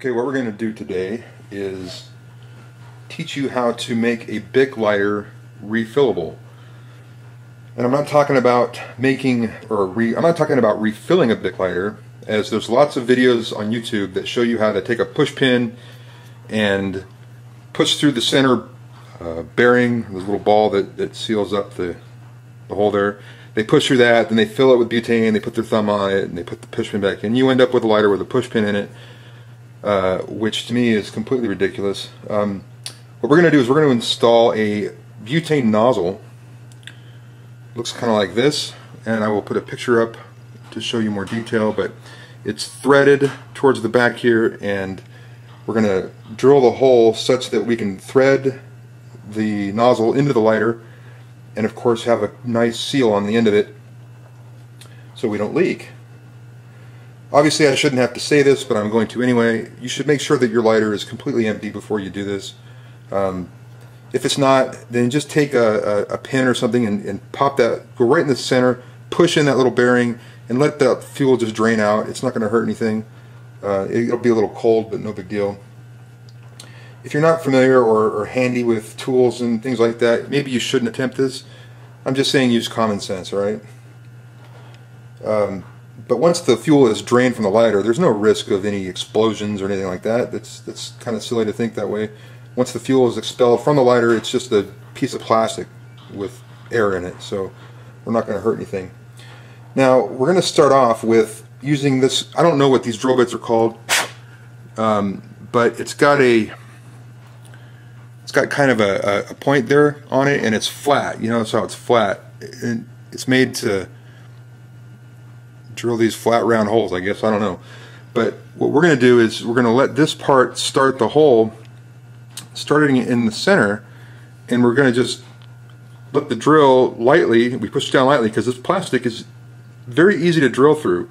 Okay, what we're going to do today is teach you how to make a Bic lighter refillable. And I'm not talking about making, or re, I'm not talking about refilling a Bic lighter, as there's lots of videos on YouTube that show you how to take a push pin and push through the center uh, bearing, the little ball that, that seals up the, the hole there. They push through that, then they fill it with butane, they put their thumb on it, and they put the push pin back in. You end up with a lighter with a push pin in it uh, which to me is completely ridiculous. Um, what we're going to do is we're going to install a butane nozzle. Looks kind of like this, and I will put a picture up to show you more detail, but it's threaded towards the back here, and we're going to drill the hole such that we can thread the nozzle into the lighter, and of course have a nice seal on the end of it so we don't leak. Obviously, I shouldn't have to say this, but I'm going to anyway. You should make sure that your lighter is completely empty before you do this. Um, if it's not, then just take a, a, a pin or something and, and, pop that, go right in the center, push in that little bearing, and let that fuel just drain out. It's not going to hurt anything. Uh, it'll be a little cold, but no big deal. If you're not familiar or, or handy with tools and things like that, maybe you shouldn't attempt this. I'm just saying use common sense, all right? Um, but once the fuel is drained from the lighter, there's no risk of any explosions or anything like that. That's that's kind of silly to think that way. Once the fuel is expelled from the lighter, it's just a piece of plastic with air in it, so we're not going to hurt anything. Now we're going to start off with using this. I don't know what these drill bits are called, um, but it's got a it's got kind of a, a, point there on it, and it's flat. You notice how it's flat. And it's made to drill these flat round holes, I guess. I don't know. But what we're going to do is we're going to let this part start the hole, starting in the center, and we're going to just let the drill lightly, we push down lightly because this plastic is very easy to drill through.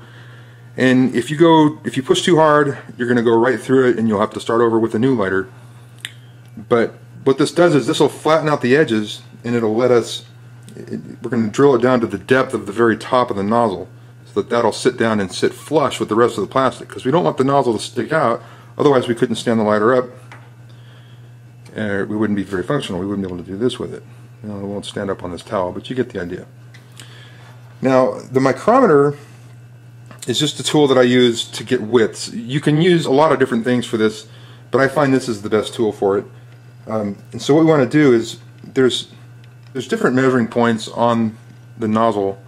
And if you go, if you push too hard, you're going to go right through it and you'll have to start over with a new lighter. But what this does is this will flatten out the edges and it'll let us, we're going to drill it down to the depth of the very top of the nozzle so that that'll sit down and sit flush with the rest of the plastic because we don't want the nozzle to stick out otherwise we couldn't stand the lighter up and we wouldn't be very functional we wouldn't be able to do this with it. You know, it won't stand up on this towel but you get the idea. Now the micrometer is just a tool that I use to get widths. You can use a lot of different things for this but I find this is the best tool for it. Um, and so what we want to do is there's there's different measuring points on the nozzle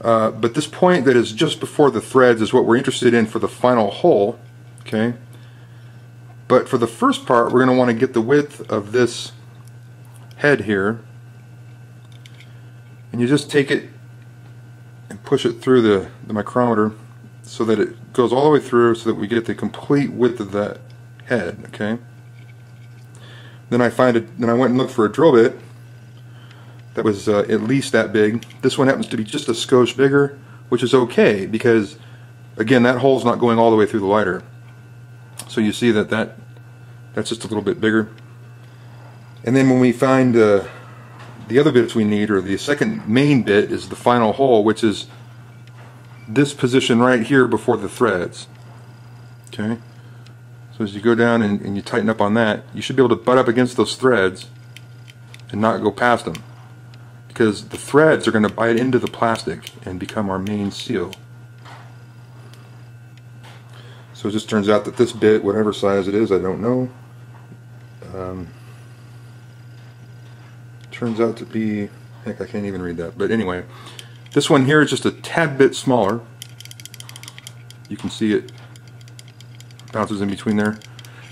uh, but this point that is just before the threads is what we're interested in for the final hole. Okay. But for the first part, we're going to want to get the width of this head here. And you just take it and push it through the, the micrometer so that it goes all the way through so that we get the complete width of that head. Okay. Then I find it. Then I went and looked for a drill bit that was uh, at least that big. This one happens to be just a skosh bigger, which is okay because, again, that hole's not going all the way through the lighter. So you see that, that that's just a little bit bigger. And then when we find uh, the other bits we need, or the second main bit, is the final hole, which is this position right here before the threads. Okay? So as you go down and, and you tighten up on that, you should be able to butt up against those threads and not go past them because the threads are going to bite into the plastic and become our main seal. So it just turns out that this bit, whatever size it is, I don't know, um, turns out to be, heck, I can't even read that. But anyway, this one here is just a tad bit smaller. You can see it bounces in between there,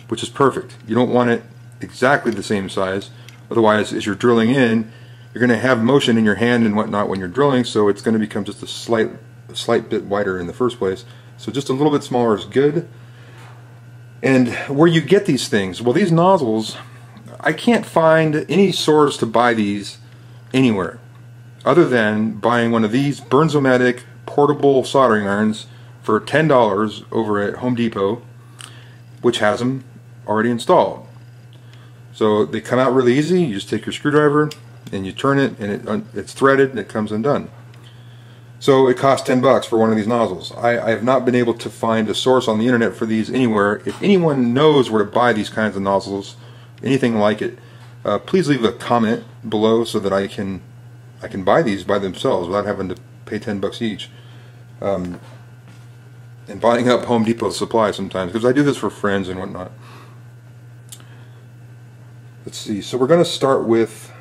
which is perfect. You don't want it exactly the same size. Otherwise, as you're drilling in, you're going to have motion in your hand and whatnot when you're drilling, so it's going to become just a slight, a slight bit wider in the first place. So just a little bit smaller is good. And where you get these things, well, these nozzles, I can't find any source to buy these anywhere other than buying one of these Bernzomatic portable soldering irons for $10 over at Home Depot, which has them already installed. So they come out really easy. You just take your screwdriver, and you turn it and it, it's threaded and it comes undone. So it costs 10 bucks for one of these nozzles. I, I, have not been able to find a source on the internet for these anywhere. If anyone knows where to buy these kinds of nozzles, anything like it, uh, please leave a comment below so that I can I can buy these by themselves without having to pay 10 bucks each. Um, and buying up Home Depot supply sometimes because I do this for friends and whatnot. Let's see. So we're going to start with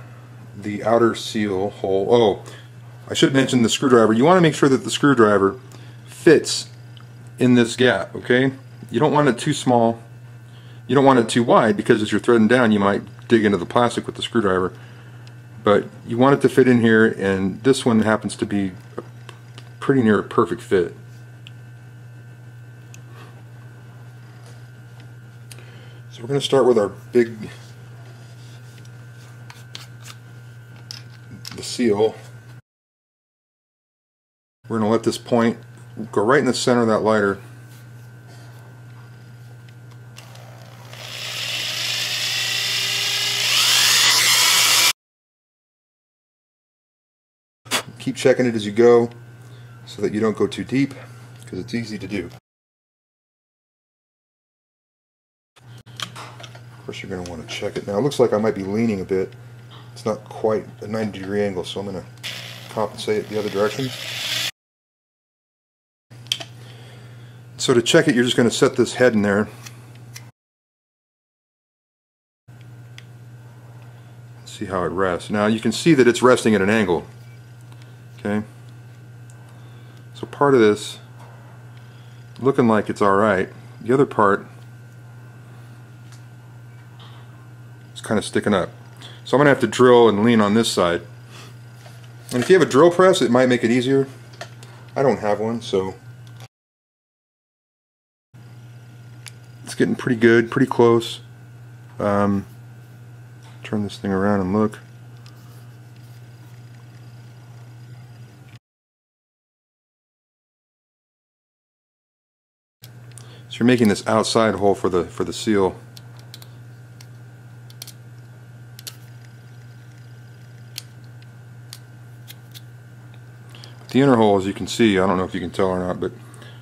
the outer seal hole. Oh, I should mention the screwdriver. You want to make sure that the screwdriver fits in this gap, okay? You don't want it too small. You don't want it too wide because as you're threading down you might dig into the plastic with the screwdriver. But you want it to fit in here and this one happens to be pretty near a perfect fit. So we're going to start with our big the seal we're going to let this point go right in the center of that lighter. Keep checking it as you go so that you don't go too deep because it's easy to do. Of course you're going to want to check it. Now it looks like I might be leaning a bit. It's not quite a 90 degree angle so I'm going to compensate it the other direction. So to check it, you're just going to set this head in there. See how it rests. Now you can see that it's resting at an angle. Okay. So part of this looking like it's alright. The other part is kind of sticking up. So I'm going to have to drill and lean on this side. And if you have a drill press, it might make it easier. I don't have one, so it's getting pretty good, pretty close. Um, turn this thing around and look. So you're making this outside hole for the for the seal. The inner hole, as you can see, I don't know if you can tell or not, but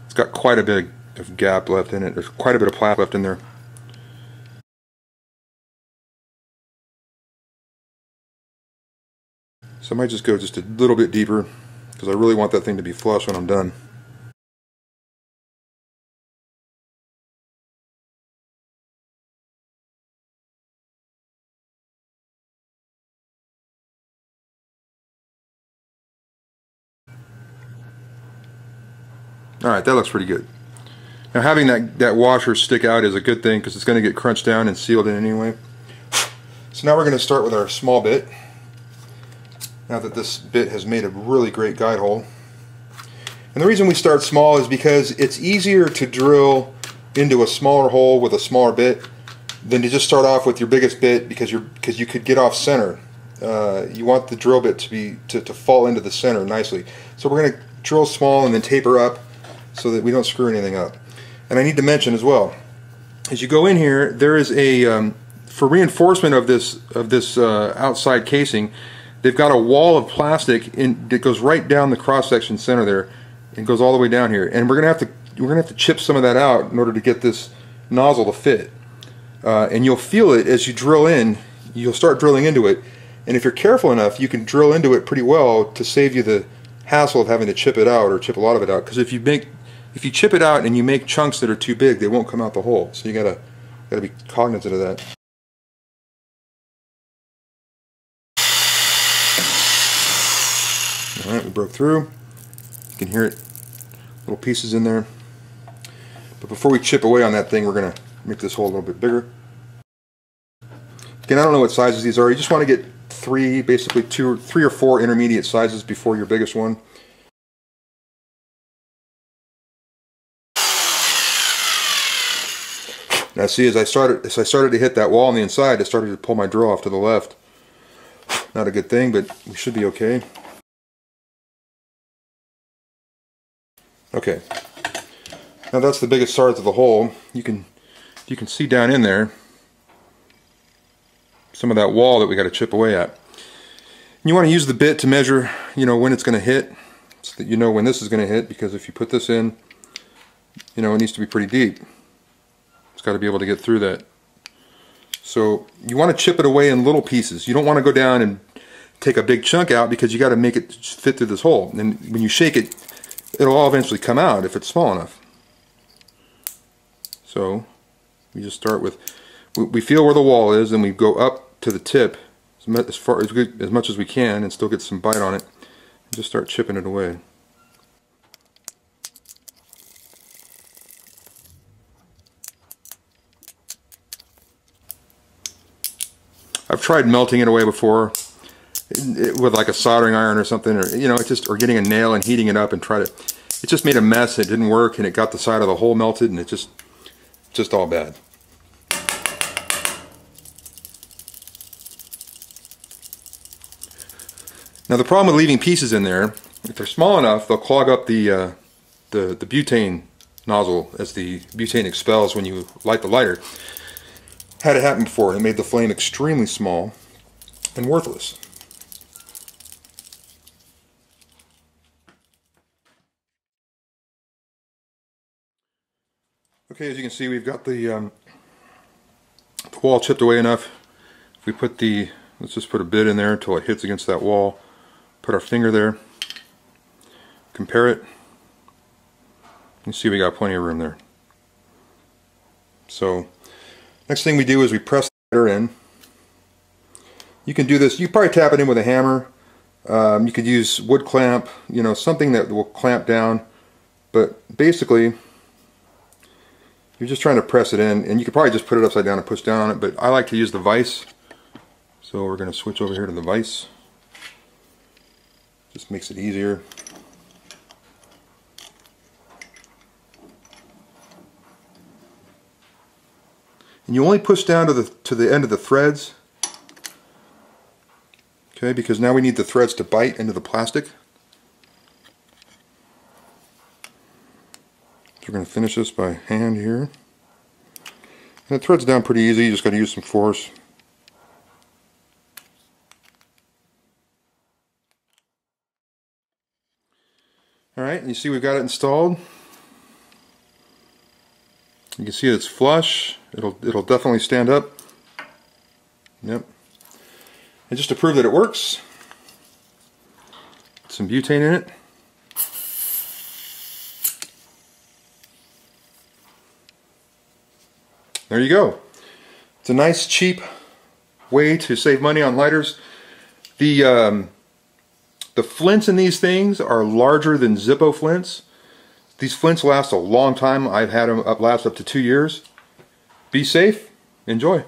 it's got quite a bit of gap left in it. There's quite a bit of plastic left in there. So I might just go just a little bit deeper because I really want that thing to be flush when I'm done. Alright, that looks pretty good. Now having that, that washer stick out is a good thing because it's going to get crunched down and sealed in anyway. So now we're going to start with our small bit. Now that this bit has made a really great guide hole. And the reason we start small is because it's easier to drill into a smaller hole with a smaller bit than to just start off with your biggest bit because you're because you could get off center. Uh, you want the drill bit to be to, to fall into the center nicely. So we're going to drill small and then taper up so that we don't screw anything up. And I need to mention as well, as you go in here, there is a um, for reinforcement of this of this uh, outside casing. They've got a wall of plastic in, that goes right down the cross section center there, and goes all the way down here. And we're gonna have to we're gonna have to chip some of that out in order to get this nozzle to fit. Uh, and you'll feel it as you drill in. You'll start drilling into it, and if you're careful enough, you can drill into it pretty well to save you the hassle of having to chip it out or chip a lot of it out. Because if you make if you chip it out and you make chunks that are too big, they won't come out the hole. So you gotta gotta be cognizant of that. All right, we broke through. You can hear it, little pieces in there. But before we chip away on that thing, we're gonna make this hole a little bit bigger. Again, I don't know what sizes these are. You just want to get three, basically two, three or four intermediate sizes before your biggest one. Now see, as I started, as I started to hit that wall on the inside, I started to pull my drill off to the left. Not a good thing, but we should be okay. Okay. Now that's the biggest size of the hole. You can you can see down in there some of that wall that we got to chip away at. You want to use the bit to measure, you know, when it's going to hit. so that you know when this is going to hit because if you put this in, you know, it needs to be pretty deep. It's got to be able to get through that. So you want to chip it away in little pieces. You don't want to go down and take a big chunk out because you got to make it fit through this hole. And when you shake it, it'll all eventually come out if it's small enough. So we just start with, we feel where the wall is and we go up to the tip as far as, good, as much as we can and still get some bite on it. And just start chipping it away. I've tried melting it away before with like a soldering iron or something or you know just or getting a nail and heating it up and try to it just made a mess it didn't work and it got the side of the hole melted and it just just all bad. Now the problem with leaving pieces in there if they're small enough they'll clog up the uh, the, the butane nozzle as the butane expels when you light the lighter had it happen before it made the flame extremely small and worthless Okay, as you can see, we've got the, um, the wall chipped away enough. If we put the, let's just put a bit in there until it hits against that wall. Put our finger there. Compare it. You see we got plenty of room there. So, next thing we do is we press the in. You can do this, you probably tap it in with a hammer. Um, you could use wood clamp, you know, something that will clamp down. But basically, you're just trying to press it in and you could probably just put it upside down and push down on it but I like to use the vise so we're going to switch over here to the vise just makes it easier and you only push down to the to the end of the threads okay because now we need the threads to bite into the plastic we're going to finish this by hand here. And it threads down pretty easy, you just got to use some force. Alright, you see we've got it installed. You can see it's flush. It'll it'll definitely stand up. Yep. And just to prove that it works, some butane in it. there you go. It's a nice cheap way to save money on lighters. The um, the flints in these things are larger than Zippo flints. These flints last a long time. I've had them up uh, last up to two years. Be safe. Enjoy.